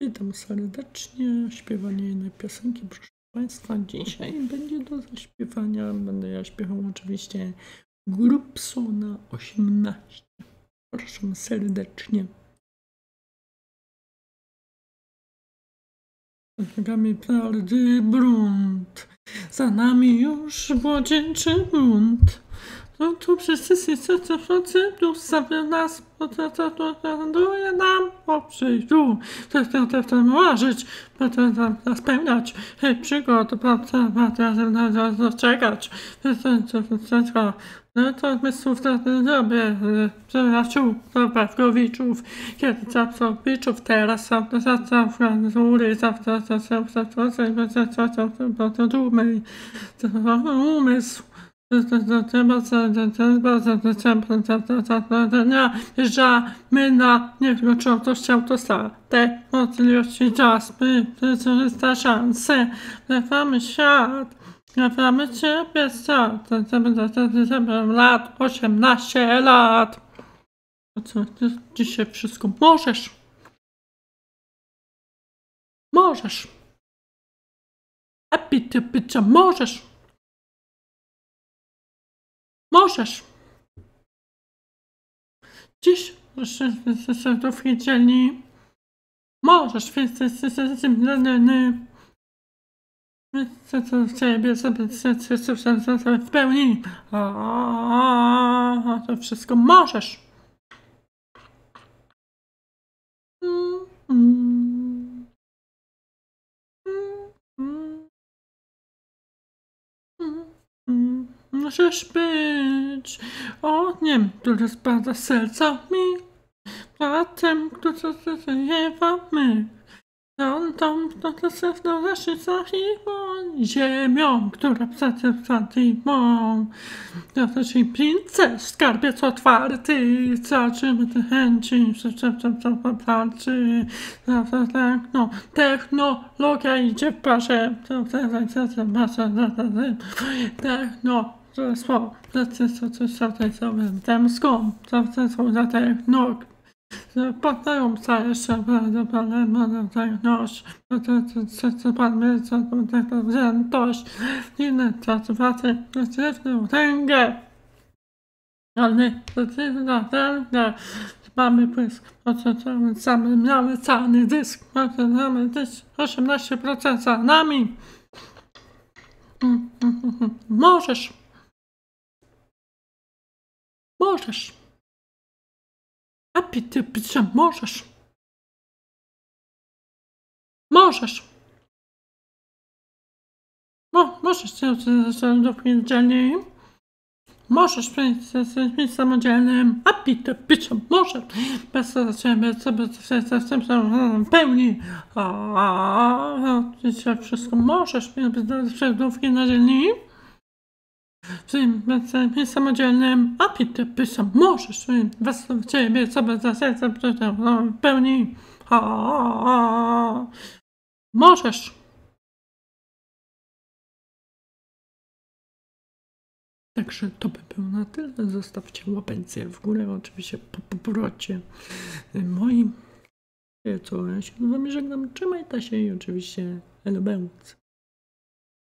Witam serdecznie. Śpiewanie jednej piosenki, proszę Państwa. Dzisiaj będzie do zaśpiewania. Będę ja śpiewał oczywiście Grupsona 18. Proszę serdecznie. Nogami prawdy brunt, za nami już młodzieńczy bunt. No tu wszyscy się co tu sobie nas decyduje nam o przyjściu. Chcę marzyć, potem spełniać przygody, potem dostrzegać. Wszystko. No to zmysłów to zrobię, przyjaciół, Pawkowiczów, kiedy Capsowiczów, teraz są to za co w góry, za to, co są, za to, co są, to dumy, umysł. Wjeżdżamy na nieskończoność autostradę. Możliwości czasy, wykorzysta szanse. Wlewamy świat. Wlewamy ciebie świat. Lat 18 lat. Co, ty dzisiaj wszystko możesz? Możesz. Happy ty bycia możesz. Możesz. Dziś do dzielni. Możesz, więc zimny. Co w ciebie w pełni. A to wszystko możesz. Możesz być ogniem, który spada z serca mi, bratem, który zaziewa my. To to serce nasze zachiwą, ziemią, która przed zatimą. Ja też i pince, skarbiec otwarty, zaczymy te chęci, co popracy, no, technologia idzie w parze, techno, słowo, co coś tutaj sobie damską, co są za technologię. Podają całe jeszcze do pana nos, co pan my, co taką wziętość, inne pracowaty, przeciwną rękę. Ale przeciwna ręka, mamy pysk, oczekamy same, miały cały dysk, mamy dysk 18% za nami. Możesz. Możesz. A ty bycia możesz. Możesz. Mo, możesz poniedzieli. Możesz być samodzielnym. A ty bycia możesz. Bez pełni. A wszystko możesz. Bez na dzielni. Swoim samodzielnym, a ty pysem możesz swoim w ciebie sobie za sercem pełni. A, możesz. Także to by było na tyle. Zostawcie łapencję w górę, oczywiście po powrocie moim. Co ja się z wami żegnam. Trzymajcie się i oczywiście elobęc.